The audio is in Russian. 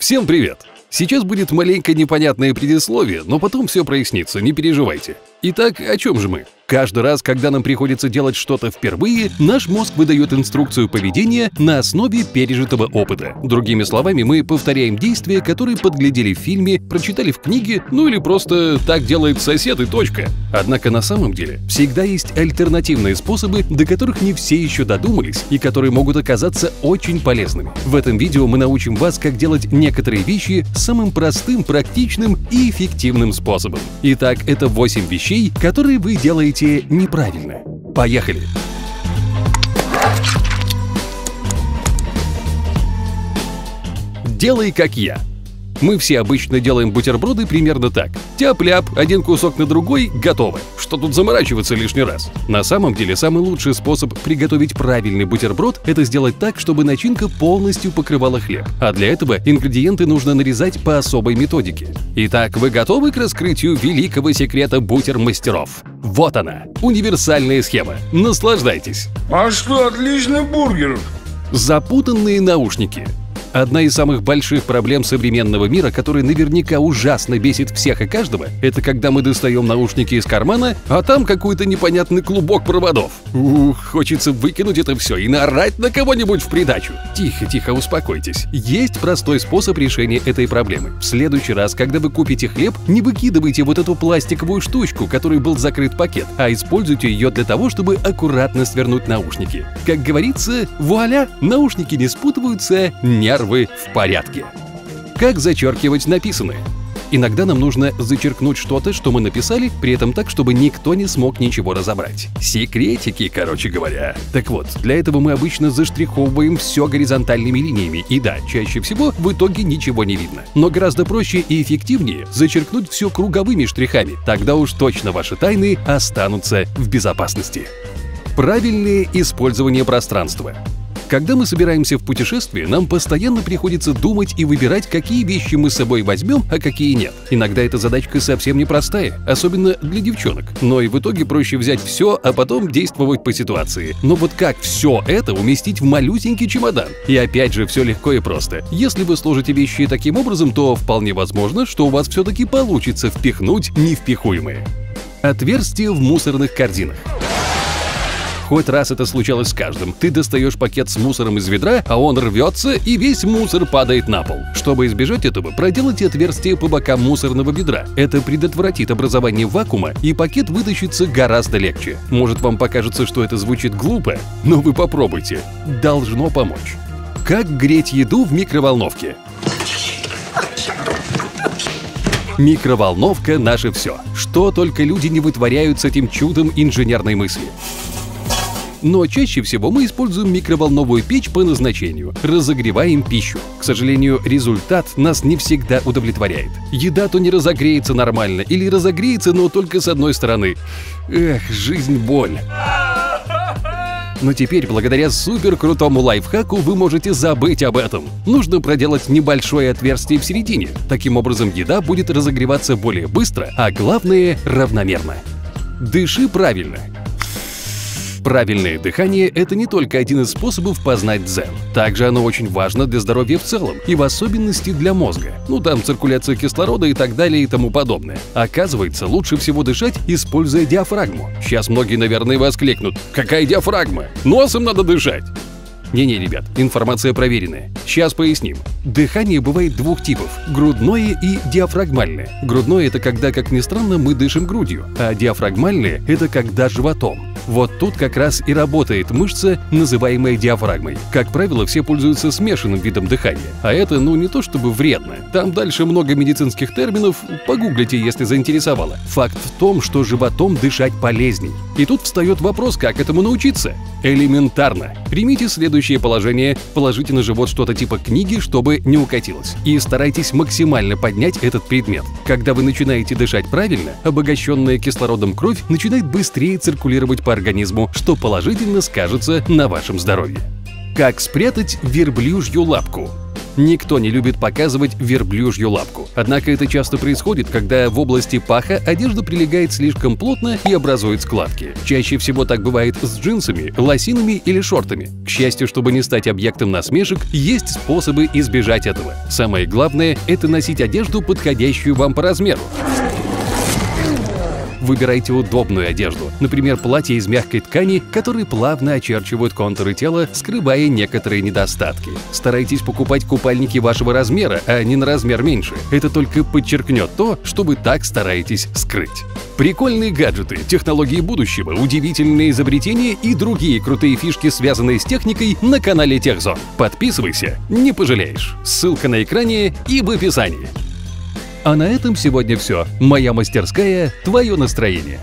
Всем привет! Сейчас будет маленько непонятное предисловие, но потом все прояснится, не переживайте. Итак, о чем же мы? Каждый раз, когда нам приходится делать что-то впервые, наш мозг выдает инструкцию поведения на основе пережитого опыта. Другими словами, мы повторяем действия, которые подглядели в фильме, прочитали в книге, ну или просто так делает сосед и точка. Однако на самом деле всегда есть альтернативные способы, до которых не все еще додумались и которые могут оказаться очень полезными. В этом видео мы научим вас, как делать некоторые вещи самым простым, практичным и эффективным способом. Итак, это 8 вещей, которые вы делаете неправильно. Поехали! Делай как я. Мы все обычно делаем бутерброды примерно так. Тяп-ляп, один кусок на другой, готово. Что тут заморачиваться лишний раз? На самом деле, самый лучший способ приготовить правильный бутерброд – это сделать так, чтобы начинка полностью покрывала хлеб. А для этого ингредиенты нужно нарезать по особой методике. Итак, вы готовы к раскрытию великого секрета бутер-мастеров? Вот она, универсальная схема. Наслаждайтесь! А что, отличный бургер! Запутанные наушники – Одна из самых больших проблем современного мира, которая наверняка ужасно бесит всех и каждого, это когда мы достаем наушники из кармана, а там какой-то непонятный клубок проводов. Ух, хочется выкинуть это все и наорать на кого-нибудь в придачу. Тихо, тихо, успокойтесь. Есть простой способ решения этой проблемы. В следующий раз, когда вы купите хлеб, не выкидывайте вот эту пластиковую штучку, которой был закрыт пакет, а используйте ее для того, чтобы аккуратно свернуть наушники. Как говорится, вуаля, наушники не спутываются, не нервы в порядке. Как зачеркивать написанное? Иногда нам нужно зачеркнуть что-то, что мы написали, при этом так, чтобы никто не смог ничего разобрать. Секретики, короче говоря. Так вот, для этого мы обычно заштриховываем все горизонтальными линиями, и да, чаще всего в итоге ничего не видно. Но гораздо проще и эффективнее зачеркнуть все круговыми штрихами, тогда уж точно ваши тайны останутся в безопасности. Правильное использование пространства. Когда мы собираемся в путешествие, нам постоянно приходится думать и выбирать, какие вещи мы с собой возьмем, а какие нет. Иногда эта задачка совсем непростая, особенно для девчонок. Но и в итоге проще взять все, а потом действовать по ситуации. Но вот как все это уместить в малюсенький чемодан? И опять же, все легко и просто. Если вы сложите вещи таким образом, то вполне возможно, что у вас все-таки получится впихнуть невпихуемые. Отверстия в мусорных корзинах. Хоть раз это случалось с каждым. Ты достаешь пакет с мусором из ведра, а он рвется, и весь мусор падает на пол. Чтобы избежать этого, проделайте отверстие по бокам мусорного ведра. Это предотвратит образование вакуума, и пакет вытащится гораздо легче. Может, вам покажется, что это звучит глупо, но вы попробуйте. Должно помочь. Как греть еду в микроволновке? Микроволновка – наше все. Что только люди не вытворяют с этим чудом инженерной мысли. Но чаще всего мы используем микроволновую печь по назначению, разогреваем пищу. К сожалению, результат нас не всегда удовлетворяет. Еда то не разогреется нормально, или разогреется, но только с одной стороны. Эх, жизнь боль. Но теперь, благодаря супер крутому лайфхаку, вы можете забыть об этом. Нужно проделать небольшое отверстие в середине. Таким образом, еда будет разогреваться более быстро, а главное – равномерно. Дыши правильно. Правильное дыхание – это не только один из способов познать дзен. Также оно очень важно для здоровья в целом, и в особенности для мозга. Ну там циркуляция кислорода и так далее и тому подобное. Оказывается, лучше всего дышать, используя диафрагму. Сейчас многие, наверное, воскликнут «Какая диафрагма? Носом надо дышать!» Не-не, ребят, информация проверенная. Сейчас поясним. Дыхание бывает двух типов – грудное и диафрагмальное. Грудное – это когда, как ни странно, мы дышим грудью, а диафрагмальное – это когда животом. Вот тут как раз и работает мышца, называемая диафрагмой. Как правило, все пользуются смешанным видом дыхания, а это ну не то чтобы вредно. Там дальше много медицинских терминов, погуглите, если заинтересовало. Факт в том, что животом дышать полезней. И тут встает вопрос, как этому научиться? Элементарно. Примите следующее положение, положите на живот что-то типа книги, чтобы не укатилось. И старайтесь максимально поднять этот предмет. Когда вы начинаете дышать правильно, обогащенная кислородом кровь начинает быстрее циркулировать по организму, что положительно скажется на вашем здоровье. Как спрятать верблюжью лапку? Никто не любит показывать верблюжью лапку. Однако это часто происходит, когда в области паха одежда прилегает слишком плотно и образует складки. Чаще всего так бывает с джинсами, лосинами или шортами. К счастью, чтобы не стать объектом насмешек, есть способы избежать этого. Самое главное – это носить одежду, подходящую вам по размеру. Выбирайте удобную одежду, например, платье из мягкой ткани, которые плавно очерчивают контуры тела, скрывая некоторые недостатки. Старайтесь покупать купальники вашего размера, а не на размер меньше. Это только подчеркнет то, что вы так стараетесь скрыть. Прикольные гаджеты, технологии будущего, удивительные изобретения и другие крутые фишки, связанные с техникой, на канале Техзон. Подписывайся, не пожалеешь. Ссылка на экране и в описании. А на этом сегодня все. Моя мастерская – твое настроение.